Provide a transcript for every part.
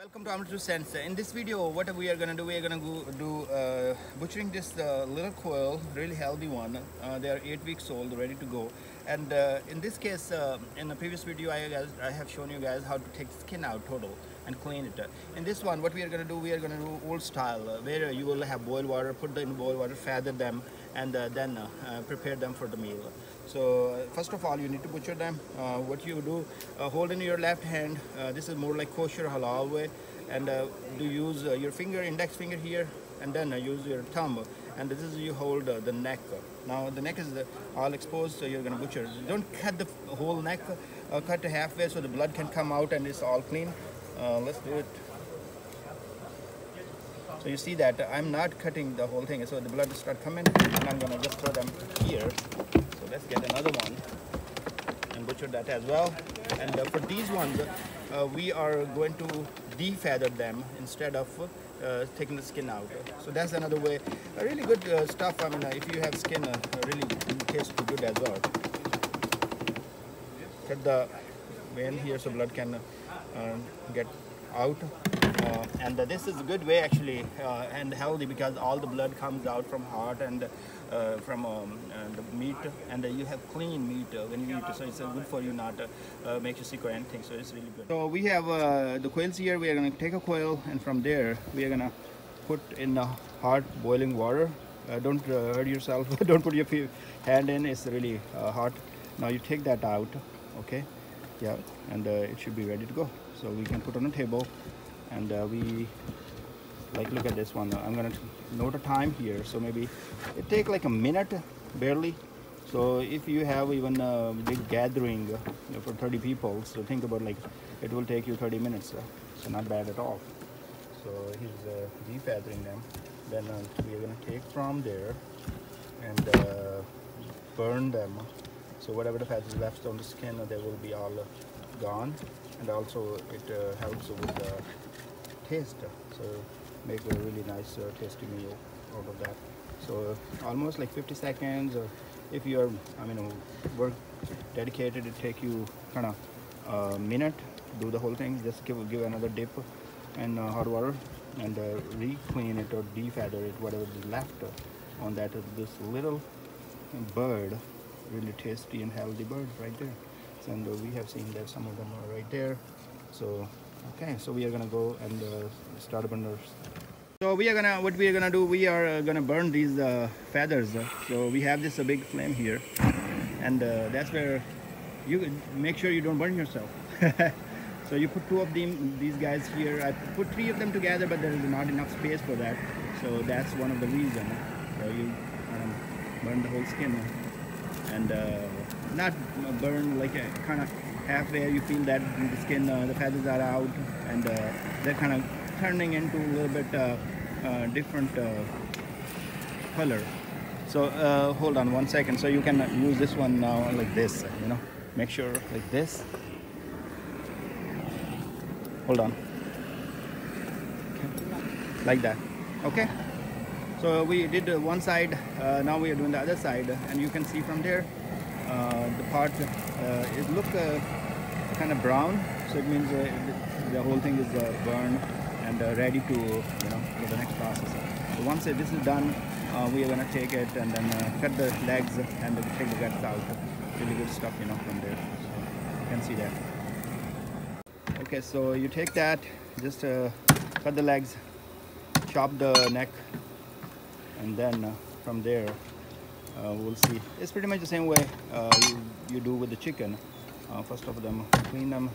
Welcome to Aamir's Two Cents. In this video, what we are gonna do, we are gonna go do uh, butchering this uh, little quail, really healthy one. Uh, they are eight weeks old, ready to go. And uh, in this case, uh, in the previous video, I, guys, I have shown you guys how to take skin out total and clean it. In this one, what we are gonna do, we are gonna do old style, uh, where you will have boiled water, put them in boiled water, feather them, and then prepare them for the meal. So uh, first of all, you need to butcher them. Uh, what you do, uh, hold in your left hand. Uh, this is more like kosher halal way, and uh, do use uh, your finger, index finger here, and then use your thumb. And this is you hold the neck. Now the neck is all exposed, so you're gonna butcher. Don't cut the whole neck. Cut halfway so the blood can come out and it's all clean. Let's do it. So you see that I'm not cutting the whole thing, so the blood start coming, and I'm gonna just throw them here. Let's get another one and butcher that as well. And uh, for these ones, uh, we are going to defeather them instead of uh, taking the skin out. So that's another way. Really good uh, stuff. I mean, uh, if you have skin, uh, really tastes good as well. Cut the vein here so blood can get out. Uh, and this is a good way actually uh, and healthy because all the blood comes out from heart and uh, from um, the meat and you have clean meat uh, when you eat so it's good for you not make you sick or anything so it's really good. So we have the quails here we are going to take a quail and from there we are going to put in the hot boiling water. Uh, don't uh, hurt yourself don't put your hand in it's really uh, hot. Now you take that out okay yeah and it should be ready to go so we can put on a table and uh, we like look at this one i'm gonna note a time here so maybe it take like a minute barely. So if you have even a big gathering uh, for 30 people so think about like it will take you 30 minutes uh, so not bad at all. So he's uh, defeathering them. Then uh, we are gonna take from there and uh, burn them. So whatever the fat is left on the skin they will be all gone and also it uh, helps with the taste. So make a really nice uh, tasty meal out of that. So almost like 50 seconds or if you're i mean work dedicated it take you kind of a minute do the whole thing just give give another dip uh, hot water and uh, re-clean it or defeather it whatever is left uh, on that uh, this little bird really tasty and healthy bird right there and uh, we have seen that some of them are right there. So okay so we are gonna go and uh, start burners so we are gonna what we are gonna do we are uh, gonna burn these uh, feathers. So we have this a big flame here. And uh, that's where you make sure you don't burn yourself. So you put two of them these guys here. I put three of them together but there is not enough space for that. So that's one of the reason so you um, burn the whole skin. And uh, not burn like a kind of halfway you feel that the skin uh, the feathers are out and uh, they're kind of turning into a little bit uh, uh, different uh, color. So uh, hold on one second. So you can use this one now like this you know? Make sure like this. Hold on. Okay. like that. Okay. So we did uh, one side uh, now we are doing the other side and you can see from there uh, the part uh, it look uh, kind of brown. So it means uh, the, whole thing is uh, burned and uh, ready to you know for the next process. So once uh, this is done uh, we are going to take it and then uh, cut the legs and take the guts out. Really good stuff you know from there. So you can see that. Okay so you take that just uh, cut the legs chop the neck and then uh, from there uh, we'll see it's pretty much the same way uh, you, you, do with the chicken uh, first of them clean them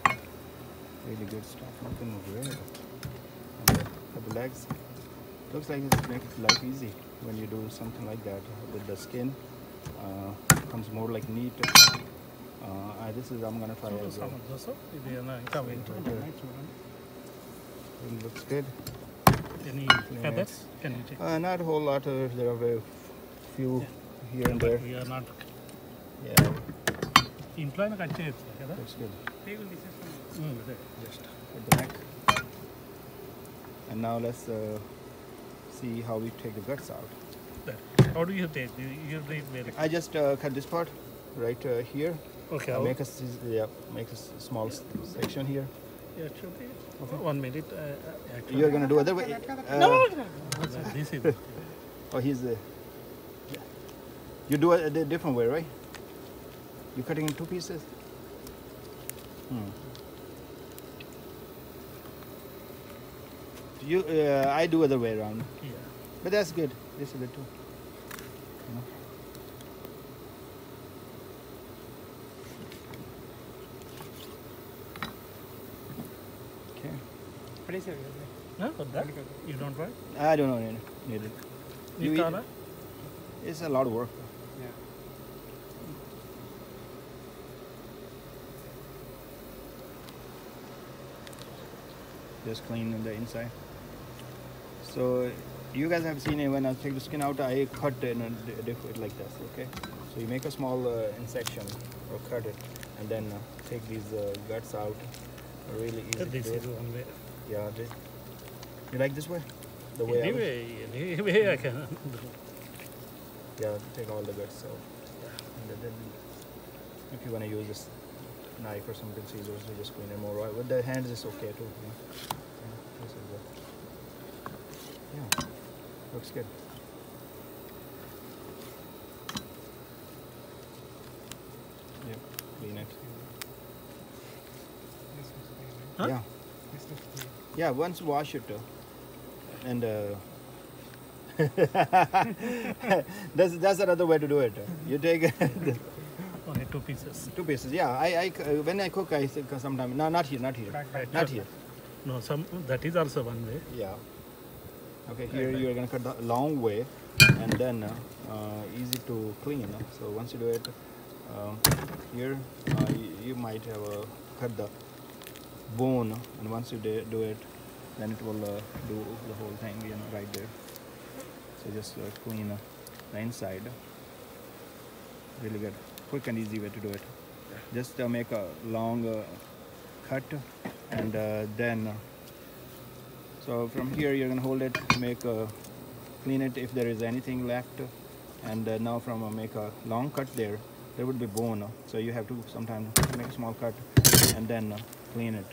really good stuff nothing weird the legs looks like this makes life easy when you do something like that with the skin uh, comes more like meat uh, this is I'm gonna try as well. It looks good. Any feathers? Can you take? Uh, not a whole lot. of. There are very few. Yeah here and there we are not yeah ఇంట్లో అయినా cut చేయొచ్చు కదా looks good ఉమ్, అదే just with the neck. And now let's uh, see how we take the guts out. How do you take you read very I just uh, cut this part right uh, here. Okay Uh, make a s- yeah, make a s- small s- section here, Yeah, it should be. One minute. Uh, uh, actually. You're gonna do other way. Uh, No, this is. Oh, he's the. you do it a different way, right? You're cutting in two pieces. Hmm. You, uh, I do other way around, Yeah. but that's good. This is good too. You know? Okay. No, but that you don't write. I don't know. Need need it. You You eat- It's a lot of work. Just clean the inside. So you guys have seen it when I take the skin out, I cut in a di- different like this. Okay. So you make a small uh, incision or cut it, and then uh, take these uh, guts out. Really easy. This is it. one way. Yeah. This. You like this way? The way I was- anyway, I can. do. Yeah, take all the guts out. And then if you want to use this knife or something, scissors, you just clean it more. Right? With the hands, it's okay too. Yeah. Yeah, this is good. Yeah, looks good. Yep, clean it. Huh? Yeah. Yeah, once wash it, uh, and uh, that's that's another way to do it. You take Only two pieces. two pieces. Yeah, I, I uh, when I cook, I think sometimes no, not here, not here, not here. No, some that is also one way. Yeah. Okay, here you're gonna cut the long way, and then uh, uh, easy to clean. uh, So once you do it, um, here uh, you, you might have uh, cut the bone, and once you do do it, then it will uh, do the whole thing, you know, right there. So just uh, clean uh, the inside. Really good, quick and easy way to do it. Just uh, make a long uh, cut, and uh, then. Uh, so from here you're gonna hold it, make a, clean it if there is anything left, and uh, now from make a long cut there, there would be bone. So you have to sometimes make a small cut and then clean it.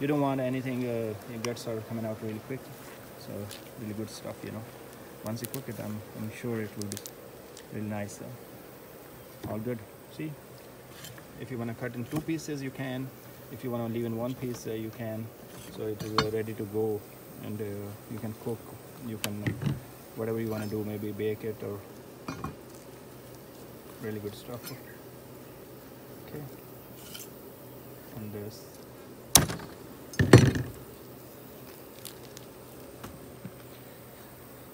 You don't want anything uh, guts are coming out really quick. So really good stuff, you know. Once you cook it, I'm I'm sure it will be really nice. Uh, all good. See, if you want to cut in two pieces, you can. If you want to leave in one piece, uh, you can. So it is uh, ready to go, and uh, you can cook. You can uh, whatever you want to do, maybe bake it or really good stuff. Okay. And this.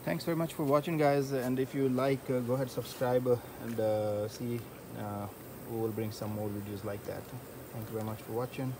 Thanks very much for watching, guys. And if you like, uh, go ahead subscribe uh, and uh, see. Uh, we will bring some more videos like that. Thank you very much for watching.